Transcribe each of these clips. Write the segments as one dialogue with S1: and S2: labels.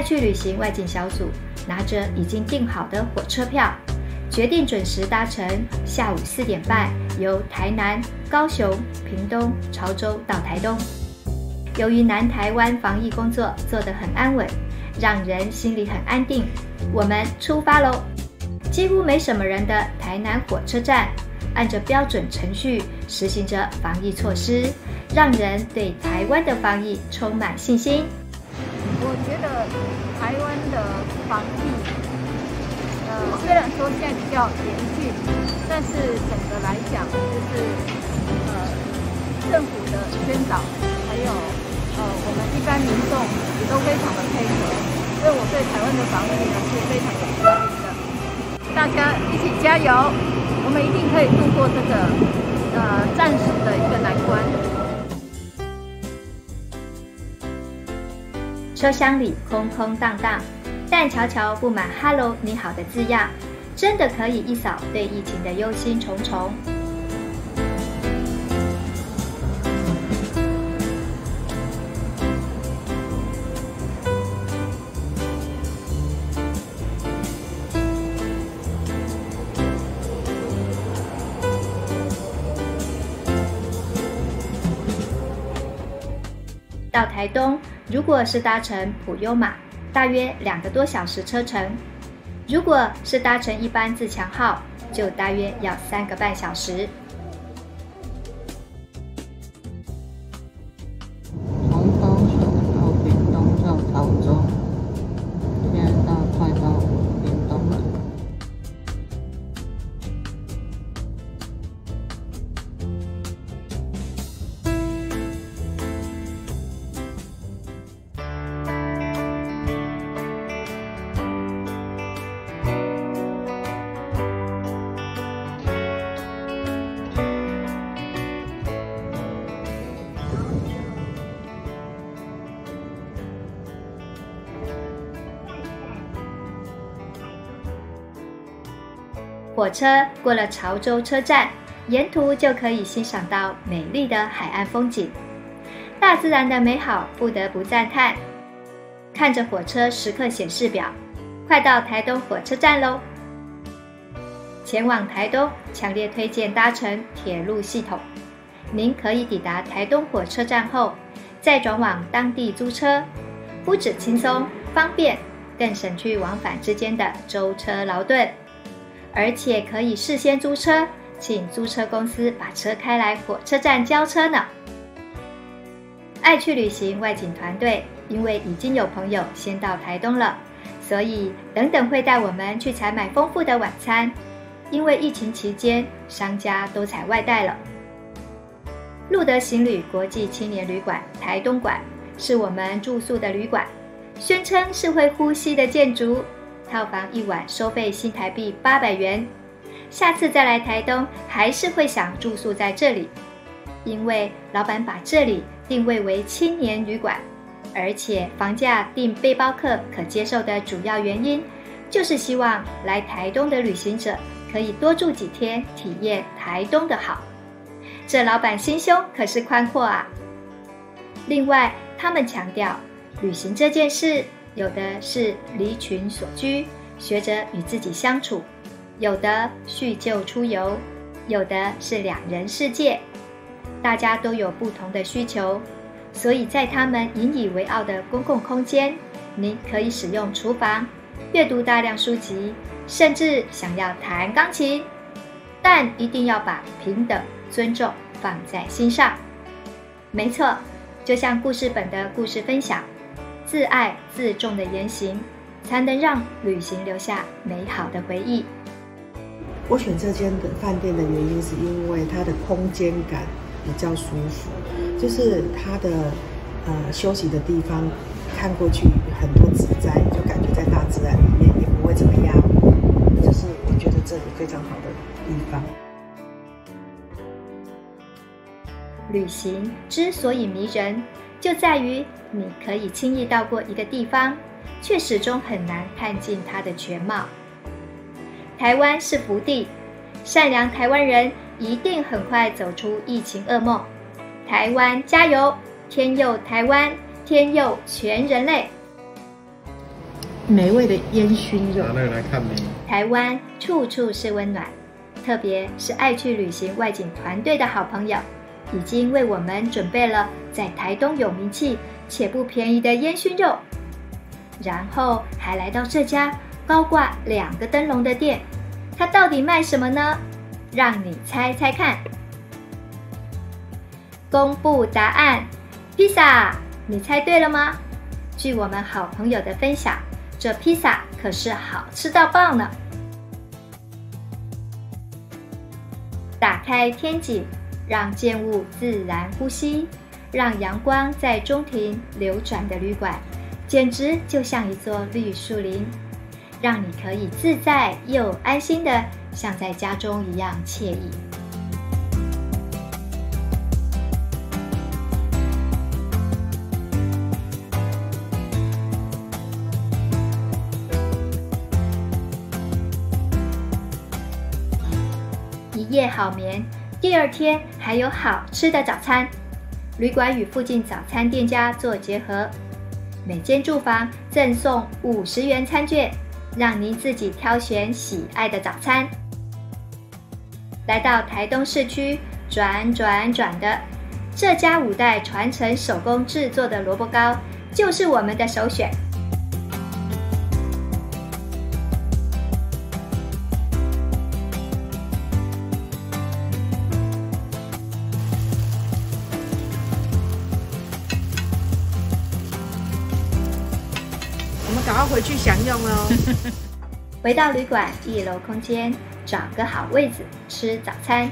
S1: 爱去旅行外景小组拿着已经订好的火车票，决定准时搭乘下午四点半由台南、高雄、屏东、潮州到台东。由于南台湾防疫工作做得很安稳，让人心里很安定。我们出发喽！几乎没什么人的台南火车站，按着标准程序实行着防疫措施，让人对台湾的防疫充满信心。
S2: 我觉得台湾的防疫，呃，虽然说现在比较严峻，但是整个来讲，就是呃，政府的宣导，还有呃，我们一般民众也都非常的配合。所以我对台湾的防疫呢是非常有信心的，大家一起加油，我们一定可以度过这个呃暂时的一个难关。
S1: 车厢里空空荡荡，但悄悄布满 “Hello，你好”的字样，真的可以一扫对疫情的忧心忡忡。到台东，如果是搭乘普优马，大约两个多小时车程；如果是搭乘一般自强号，就大约要三个半小时。火车过了潮州车站，沿途就可以欣赏到美丽的海岸风景，大自然的美好不得不赞叹。看着火车时刻显示表，快到台东火车站喽！前往台东，强烈推荐搭乘铁路系统。您可以抵达台东火车站后，再转往当地租车，不止轻松方便，更省去往返之间的舟车劳顿。而且可以事先租车，请租车公司把车开来火车站交车呢。爱去旅行外景团队因为已经有朋友先到台东了，所以等等会带我们去采买丰富的晚餐。因为疫情期间商家都采外带了。路德行旅国际青年旅馆台东馆是我们住宿的旅馆，宣称是会呼吸的建筑。套房一晚收费新台币八百元，下次再来台东还是会想住宿在这里，因为老板把这里定位为青年旅馆，而且房价定背包客可接受的主要原因，就是希望来台东的旅行者可以多住几天，体验台东的好。这老板心胸可是宽阔啊！另外，他们强调旅行这件事。有的是离群所居，学着与自己相处；有的叙旧出游；有的是两人世界。大家都有不同的需求，所以在他们引以为傲的公共空间，您可以使用厨房，阅读大量书籍，甚至想要弹钢琴，但一定要把平等、尊重放在心上。没错，就像故事本的故事分享。自爱自重的言行，才能让旅行留下美好的回忆。
S3: 我选这间的饭店的原因，是因为它的空间感比较舒服，就是它的呃休息的地方，看过去很多植栽，就感觉在大自然里面，也不会怎么样。就是我觉得这里非常好的地方。
S1: 旅行之所以迷人。就在于你可以轻易到过一个地方，却始终很难看尽它的全貌。台湾是福地，善良台湾人一定很快走出疫情噩梦。台湾加油！天佑台湾，天佑全人类！
S3: 美味的烟熏肉
S4: 拿。那个来看你。
S1: 台湾处处是温暖，特别是爱去旅行外景团队的好朋友，已经为我们准备了在台东有名气且不便宜的烟熏肉，然后还来到这家高挂两个灯笼的店，它到底卖什么呢？让你猜猜看。公布答案，披萨，你猜对了吗？据我们好朋友的分享，这披萨可是好吃到爆呢！打开天井，让建物自然呼吸，让阳光在中庭流转的旅馆，简直就像一座绿树林，让你可以自在又安心的像在家中一样惬意。一夜好眠，第二天还有好吃的早餐。旅馆与附近早餐店家做结合，每间住房赠送五十元餐券，让您自己挑选喜爱的早餐。来到台东市区，转转转的这家五代传承手工制作的萝卜糕，就是我们的首选。
S3: 回去享用哦。
S1: 回到旅馆一楼空间，找个好位子吃早餐。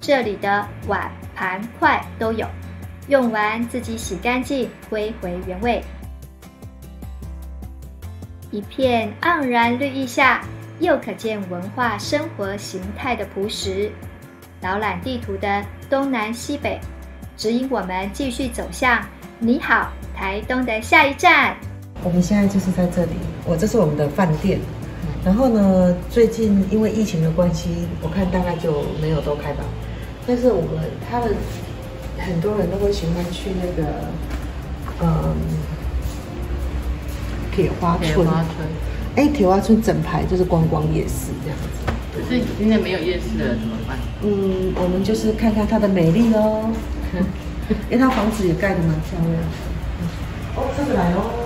S1: 这里的碗盘筷都有，用完自己洗干净，归回原位。一片盎然绿意下，又可见文化生活形态的朴实。导览地图的东南西北，指引我们继续走向你好台东的下一站。
S3: 我们现在就是在这里，我这是我们的饭店。然后呢，最近因为疫情的关系，我看大概就没有都开吧。但是我们他们很多人都会喜欢去那个，嗯，铁花村。
S5: 铁花村，
S3: 哎，铁花村整排就是观光夜市这样子。
S5: 所以现在没有夜市了怎么办？
S3: 嗯，我们就是看看它的美丽哦，因为它房子也盖得蛮漂亮的。哦，这个来哦。